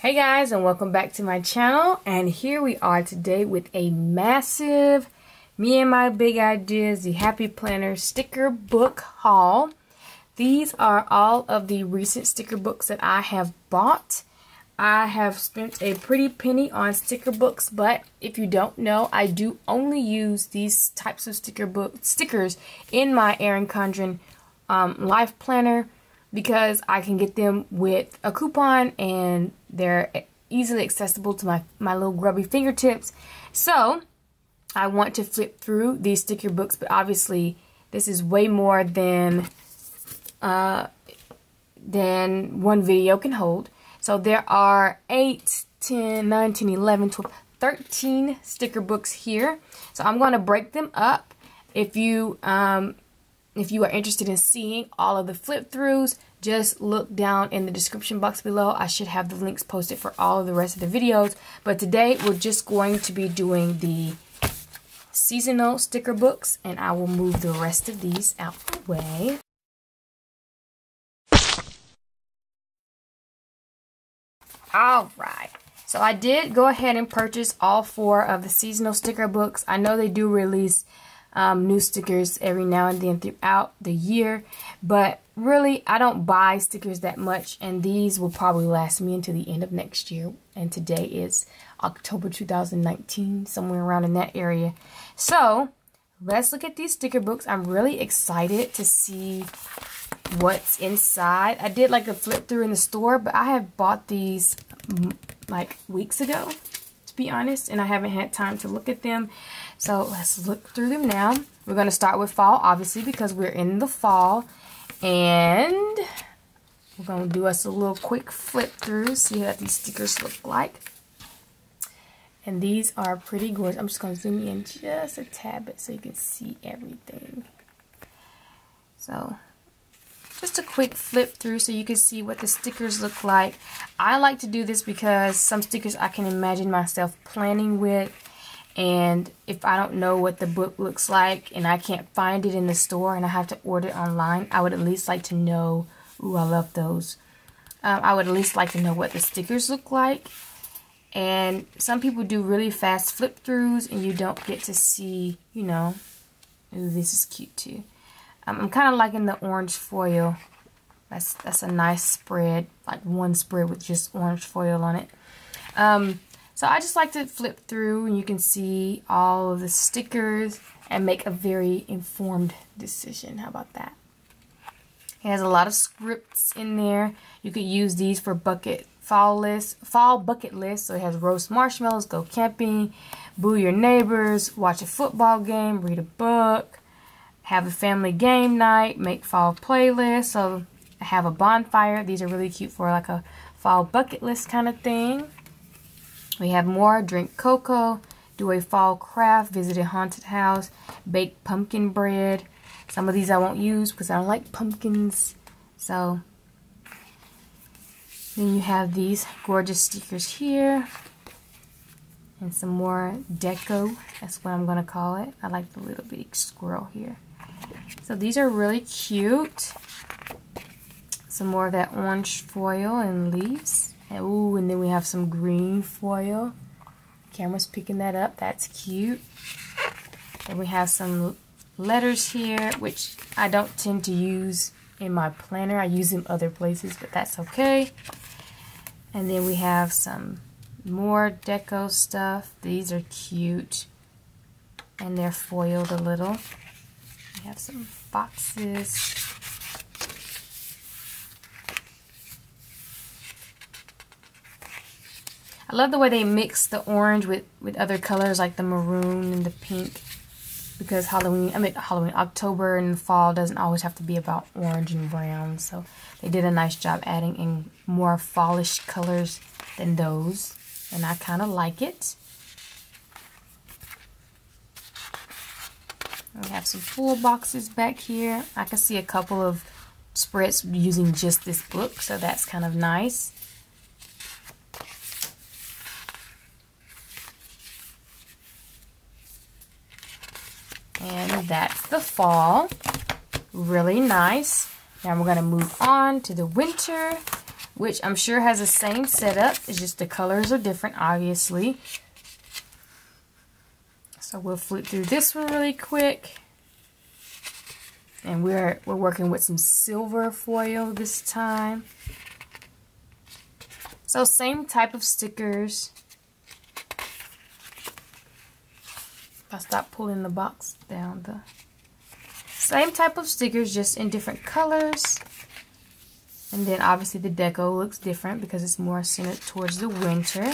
Hey guys and welcome back to my channel. And here we are today with a massive me and my big ideas the happy planner sticker book haul. These are all of the recent sticker books that I have bought. I have spent a pretty penny on sticker books but if you don't know I do only use these types of sticker book stickers in my Erin Condren um, life planner because I can get them with a coupon and they're easily accessible to my, my little grubby fingertips. So I want to flip through these sticker books, but obviously this is way more than uh, than one video can hold. So there are 8, 10, 9, 10, 11, 12, 13 sticker books here. So I'm going to break them up. If you um, if you are interested in seeing all of the flip throughs, just look down in the description box below. I should have the links posted for all of the rest of the videos. But today we're just going to be doing the seasonal sticker books and I will move the rest of these out the way. Alright, so I did go ahead and purchase all four of the seasonal sticker books. I know they do release um, new stickers every now and then throughout the year. But really, I don't buy stickers that much. And these will probably last me until the end of next year. And today is October 2019, somewhere around in that area. So, let's look at these sticker books. I'm really excited to see what's inside. I did like a flip through in the store, but I have bought these like weeks ago be honest, and I haven't had time to look at them. So let's look through them now. We're going to start with fall, obviously, because we're in the fall. And we're going to do us a little quick flip through, see what these stickers look like. And these are pretty gorgeous. I'm just going to zoom in just a tad bit so you can see everything. So just a quick flip through so you can see what the stickers look like. I like to do this because some stickers I can imagine myself planning with and if I don't know what the book looks like and I can't find it in the store and I have to order it online, I would at least like to know, ooh, I love those. Um, I would at least like to know what the stickers look like. And some people do really fast flip throughs and you don't get to see, you know, ooh, this is cute too. Um, I'm kind of liking the orange foil. That's that's a nice spread, like one spread with just orange foil on it. Um, so I just like to flip through and you can see all of the stickers and make a very informed decision. How about that? It has a lot of scripts in there. You could use these for bucket fall list, fall bucket list. So it has roast marshmallows, go camping, boo your neighbors, watch a football game, read a book, have a family game night, make fall playlist. So have a bonfire. These are really cute for like a fall bucket list kind of thing. We have more, drink cocoa, do a fall craft, visit a haunted house, bake pumpkin bread. Some of these I won't use because I don't like pumpkins. So then you have these gorgeous stickers here. And some more deco. That's what I'm going to call it. I like the little bitty squirrel here. So these are really cute. Some more of that orange foil and leaves. And, ooh, and then we have some green foil. Camera's picking that up. That's cute. And we have some letters here, which I don't tend to use in my planner. I use them other places, but that's okay. And then we have some more deco stuff. These are cute. And they're foiled a little. Have some boxes. I love the way they mix the orange with, with other colors like the maroon and the pink because Halloween, I mean Halloween, October and fall doesn't always have to be about orange and brown. So they did a nice job adding in more fallish colors than those. And I kind of like it. We have some full boxes back here. I can see a couple of spreads using just this book, so that's kind of nice. And that's the fall. Really nice. Now we're going to move on to the winter. which I'm sure has the same setup. It's just the colors are different, obviously. So we'll flip through this one really quick. And we're, we're working with some silver foil this time. So same type of stickers. If I stop pulling the box down, the same type of stickers, just in different colors. And then obviously the deco looks different because it's more centered towards the winter.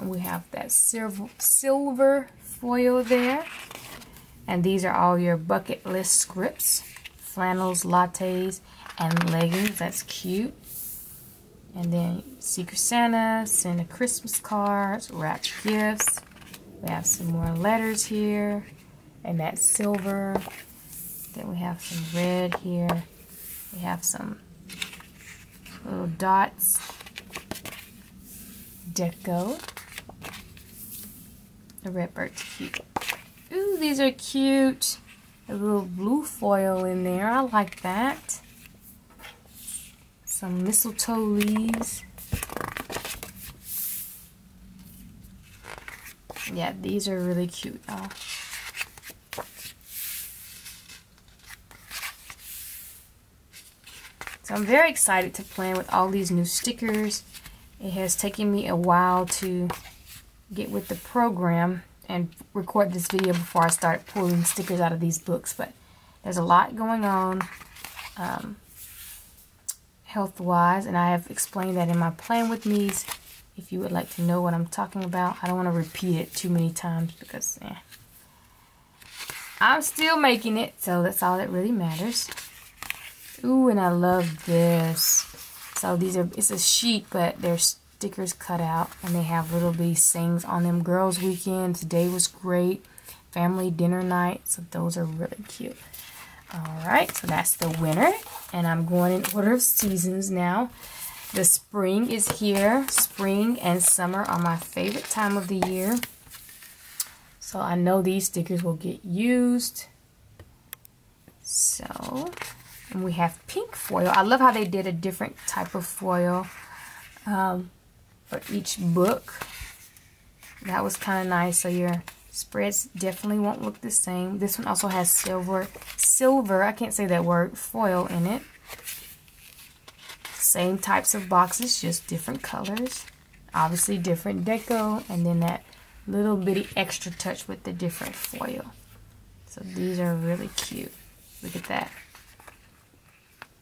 And we have that silver, silver foil there. And these are all your bucket list scripts. Flannels, lattes, and leggings. That's cute. And then Secret Santa, send a Christmas cards, wrapped gifts. We have some more letters here. And that's silver. Then we have some red here. We have some little dots. Deco. The red bird's cute. Ooh, these are cute. A little blue foil in there. I like that. Some mistletoe leaves. Yeah, these are really cute though. So I'm very excited to plan with all these new stickers. It has taken me a while to get with the program and record this video before I start pulling stickers out of these books. But there's a lot going on um, health-wise, and I have explained that in my Plan With Me's. If you would like to know what I'm talking about, I don't want to repeat it too many times because eh. I'm still making it, so that's all that really matters. Ooh, and I love this. So these are, it's a sheet, but there's stickers cut out and they have little bitty things on them. Girls weekend, today was great. Family dinner night, so those are really cute. Alright, so that's the winter. And I'm going in order of seasons now. The spring is here. Spring and summer are my favorite time of the year. So I know these stickers will get used. So, and we have pink foil. I love how they did a different type of foil. Um, for each book. That was kind of nice. So your spreads definitely won't look the same. This one also has silver, silver, I can't say that word, foil in it. Same types of boxes, just different colors. Obviously different deco. And then that little bitty extra touch with the different foil. So these are really cute. Look at that.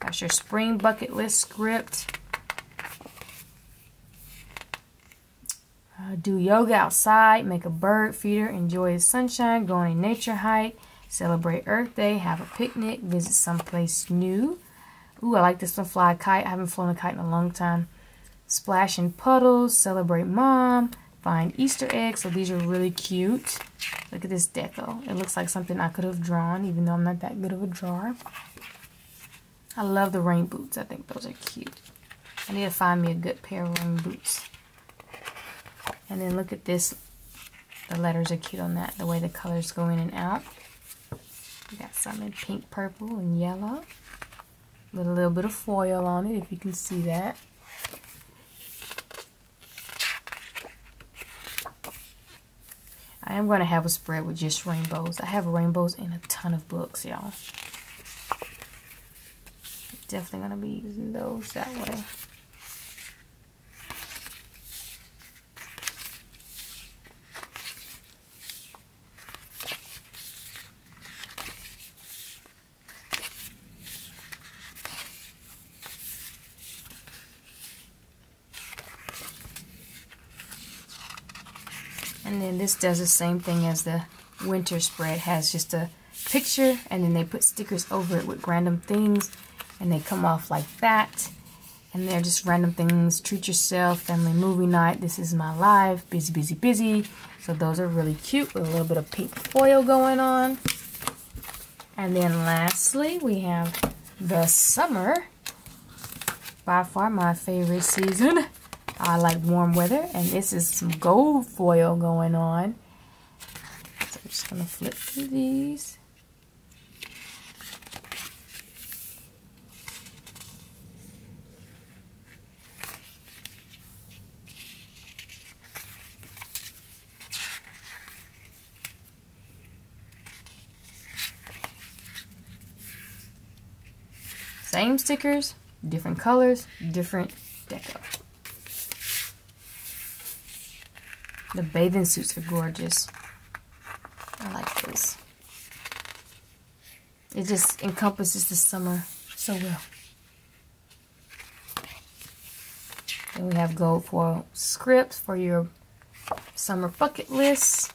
That's your spring bucket list script. Uh, do yoga outside, make a bird feeder, enjoy the sunshine, go on a nature hike, celebrate Earth Day, have a picnic, visit someplace new. Ooh, I like this one, fly a kite. I haven't flown a kite in a long time. Splash in puddles, celebrate mom, find Easter eggs. So these are really cute. Look at this deco. It looks like something I could have drawn, even though I'm not that good of a drawer. I love the rain boots. I think those are cute. I need to find me a good pair of rain boots. And then look at this. The letters are cute on that, the way the colors go in and out. We got some in pink, purple, and yellow. With a little bit of foil on it, if you can see that. I am going to have a spread with just rainbows. I have rainbows in a ton of books, y'all. Definitely going to be using those that way. And then this does the same thing as the winter spread. Has just a picture and then they put stickers over it with random things and they come off like that. And they're just random things. Treat yourself, family movie night, this is my life, busy, busy, busy. So those are really cute with a little bit of pink foil going on. And then lastly, we have the summer. By far my favorite season. I like warm weather. And this is some gold foil going on. So I'm just going to flip through these. Same stickers, different colors, different The bathing suits are gorgeous. I like this. It just encompasses the summer so well. Then we have gold foil scripts for your summer bucket list.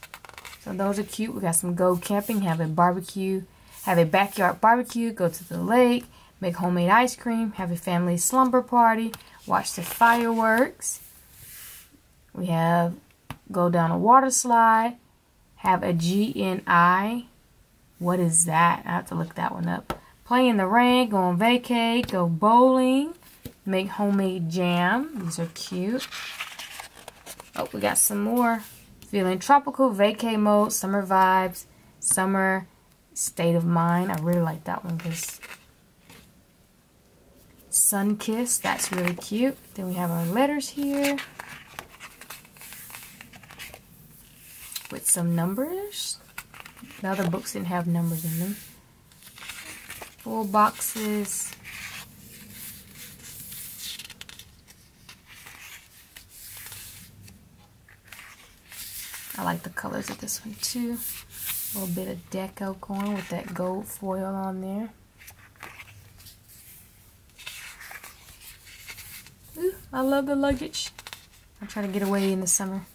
So those are cute. We got some gold camping, have a barbecue, have a backyard barbecue, go to the lake, make homemade ice cream, have a family slumber party, watch the fireworks. We have go down a water slide, have a GNI. What is that? I have to look that one up. Play in the rain, go on vacay, go bowling, make homemade jam. These are cute. Oh, we got some more. Feeling tropical, vacay mode, summer vibes, summer state of mind. I really like that one because sun kiss, that's really cute. Then we have our letters here. With some numbers. The other books didn't have numbers in them. Full boxes. I like the colors of this one too. A little bit of deco going with that gold foil on there. Ooh, I love the luggage. I'll try to get away in the summer.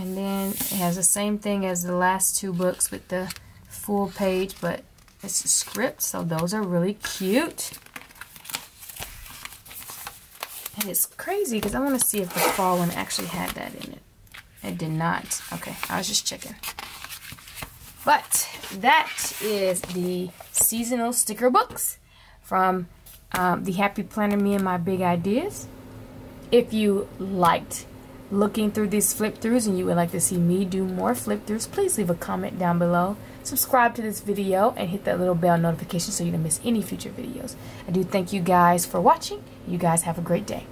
And then it has the same thing as the last two books with the full page, but it's a script, so those are really cute. And it's crazy because I want to see if the fall one actually had that in it. It did not. Okay, I was just checking. But that is the seasonal sticker books from um, the Happy Planner Me and My Big Ideas. If you liked looking through these flip throughs and you would like to see me do more flip throughs, please leave a comment down below. Subscribe to this video and hit that little bell notification so you don't miss any future videos. I do thank you guys for watching. You guys have a great day.